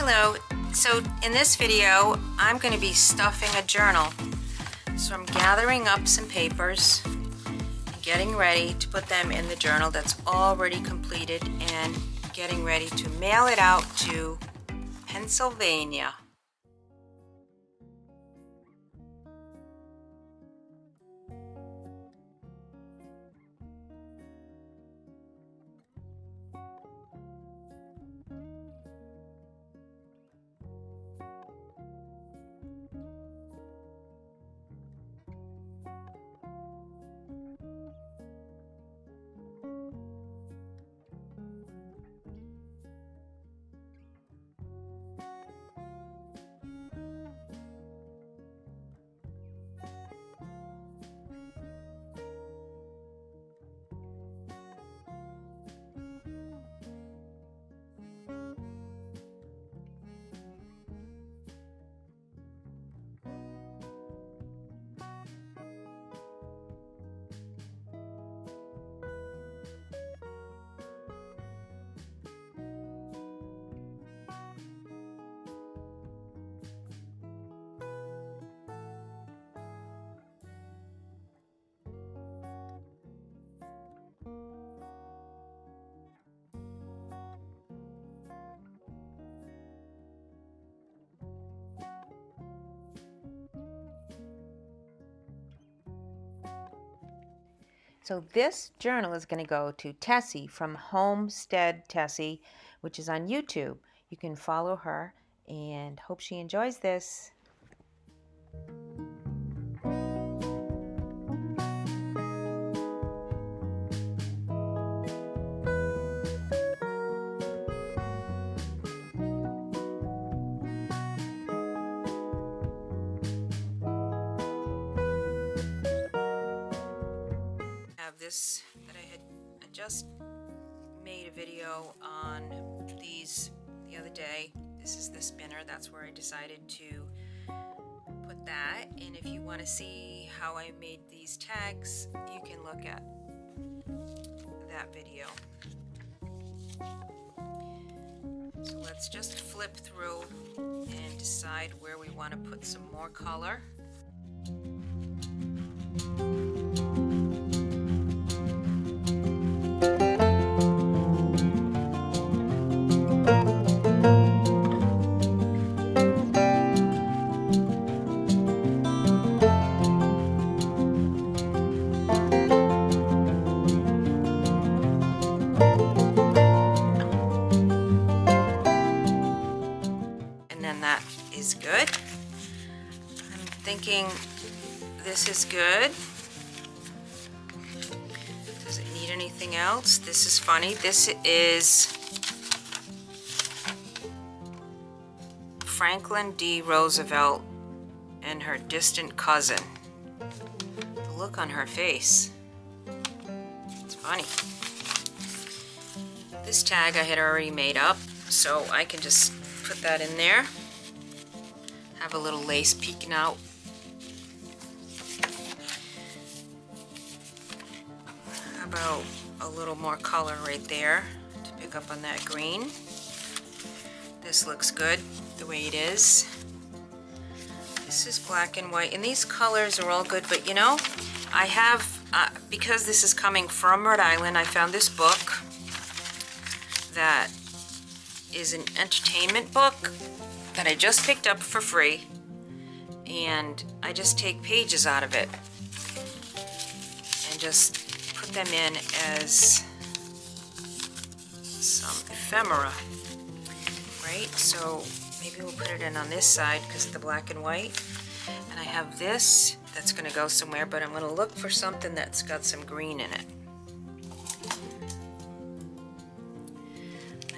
Hello, so in this video I'm going to be stuffing a journal. So I'm gathering up some papers, getting ready to put them in the journal that's already completed and getting ready to mail it out to Pennsylvania. So this journal is going to go to Tessie from Homestead Tessie, which is on YouTube. You can follow her and hope she enjoys this. This that I had I just made a video on these the other day. This is the spinner. That's where I decided to put that. And if you want to see how I made these tags, you can look at that video. So let's just flip through and decide where we want to put some more color. Thinking this is good. Does it need anything else? This is funny. This is Franklin D. Roosevelt and her distant cousin. The look on her face. It's funny. This tag I had already made up, so I can just put that in there. Have a little lace peeking out. About a little more color right there to pick up on that green. This looks good the way it is. This is black and white, and these colors are all good, but you know, I have, uh, because this is coming from Rhode Island, I found this book that is an entertainment book that I just picked up for free and I just take pages out of it and just put them in as some ephemera right so maybe we'll put it in on this side because of the black and white and I have this that's gonna go somewhere but I'm gonna look for something that's got some green in it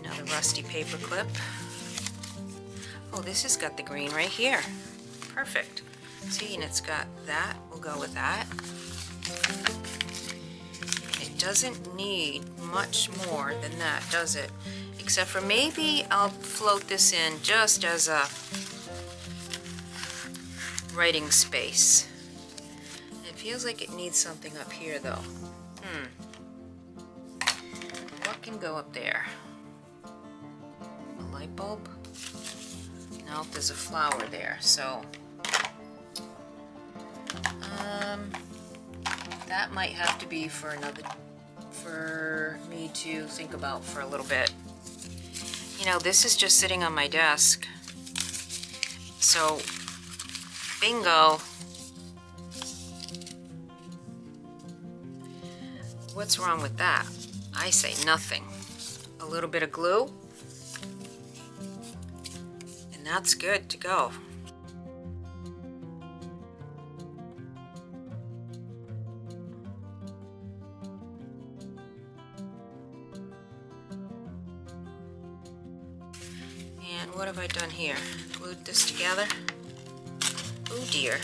Another rusty paper clip. Oh, this has got the green right here. Perfect. See, and it's got that. We'll go with that. Doesn't need much more than that, does it? Except for maybe I'll float this in just as a writing space. It feels like it needs something up here though. Hmm. What can go up there? A light bulb? Now there's a flower there, so um, that might have to be for another, for me to think about for a little bit. You know, this is just sitting on my desk. So, bingo. What's wrong with that? I say nothing. A little bit of glue, and that's good to go. Done here? Glued this together? Oh dear.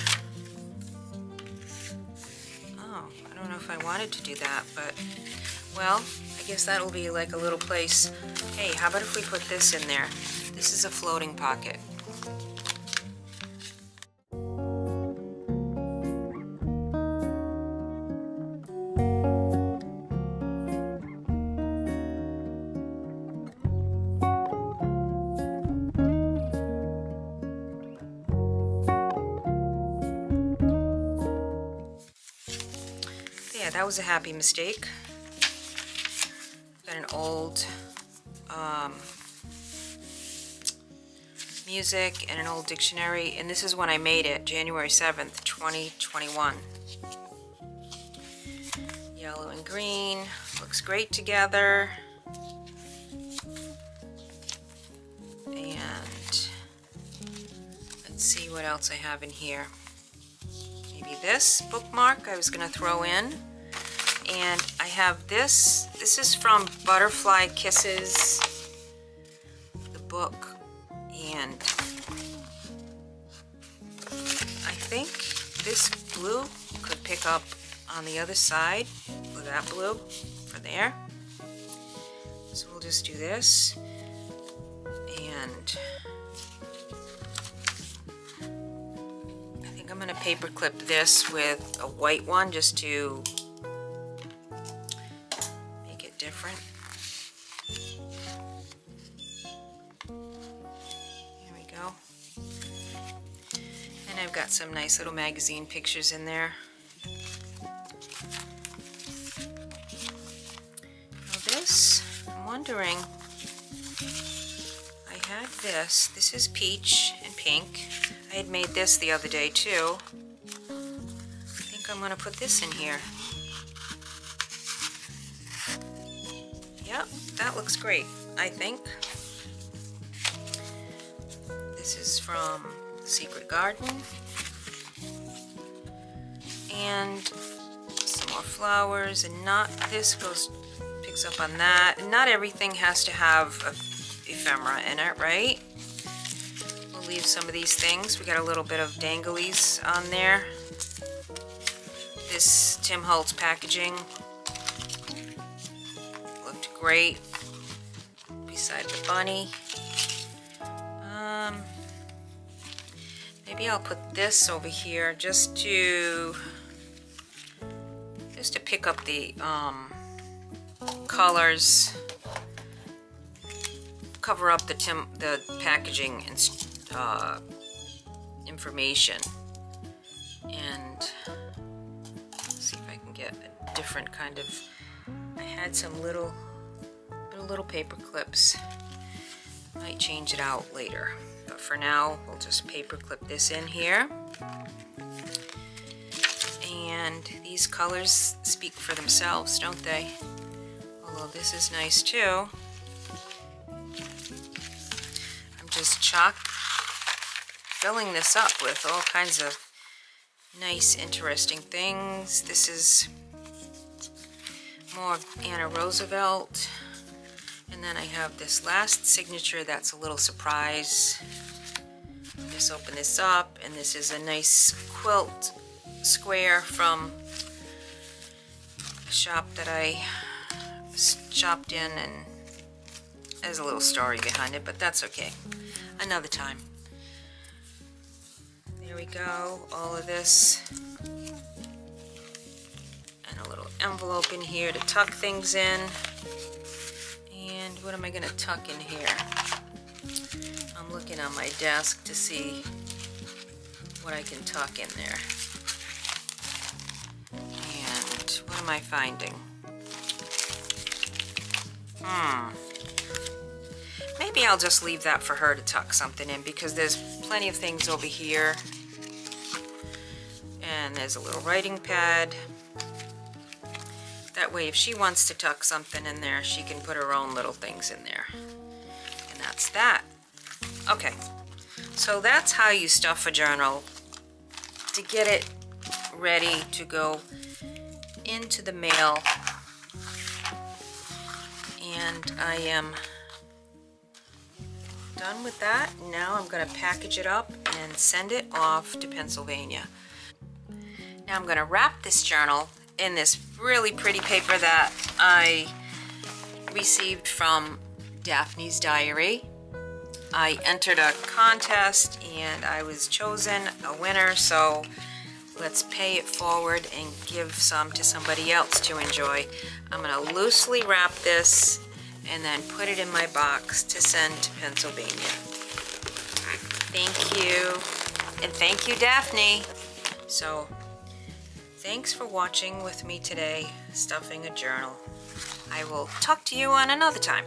Oh, I don't know if I wanted to do that, but well, I guess that'll be like a little place. Hey, how about if we put this in there? This is a floating pocket. That was a happy mistake. Got an old um, music and an old dictionary, and this is when I made it, January 7th, 2021. Yellow and green, looks great together. And let's see what else I have in here. Maybe this bookmark I was going to throw in. And I have this. This is from Butterfly Kisses, the book. And I think this blue could pick up on the other side with that blue for there. So we'll just do this. And I think I'm going to paper clip this with a white one just to some nice little magazine pictures in there. Now this, I'm wondering, I had this. This is peach and pink. I had made this the other day too. I think I'm going to put this in here. Yep, that looks great, I think. This is from Secret Garden. And some more flowers, and not, this goes, picks up on that. Not everything has to have a ephemera in it, right? We'll leave some of these things. We got a little bit of danglies on there. This Tim Holtz packaging looked great beside the bunny. Um, maybe I'll put this over here just to just to pick up the um, colors cover up the the packaging and uh, information. And see if I can get a different kind of I had some little little, little paper clips. Might change it out later. But for now we'll just paper clip this in here and these colors speak for themselves don't they? Although this is nice too. I'm just chock filling this up with all kinds of nice interesting things. This is more of Anna Roosevelt. And then I have this last signature that's a little surprise. Just open this up and this is a nice quilt square from a shop that I shopped in and there's a little story behind it but that's okay. Another time. There we go all of this. And a little envelope in here to tuck things in. And what am I gonna tuck in here? I'm looking on my desk to see what I can tuck in there. Am I finding? Hmm. Maybe I'll just leave that for her to tuck something in because there's plenty of things over here. And there's a little writing pad. That way if she wants to tuck something in there, she can put her own little things in there. And that's that. Okay, so that's how you stuff a journal to get it ready to go into the mail. And I am done with that. Now I'm going to package it up and send it off to Pennsylvania. Now I'm going to wrap this journal in this really pretty paper that I received from Daphne's Diary. I entered a contest and I was chosen a winner, so let's pay it forward and give some to somebody else to enjoy. I'm going to loosely wrap this and then put it in my box to send to Pennsylvania. Thank you. And thank you, Daphne. So, thanks for watching with me today, Stuffing a Journal. I will talk to you on another time.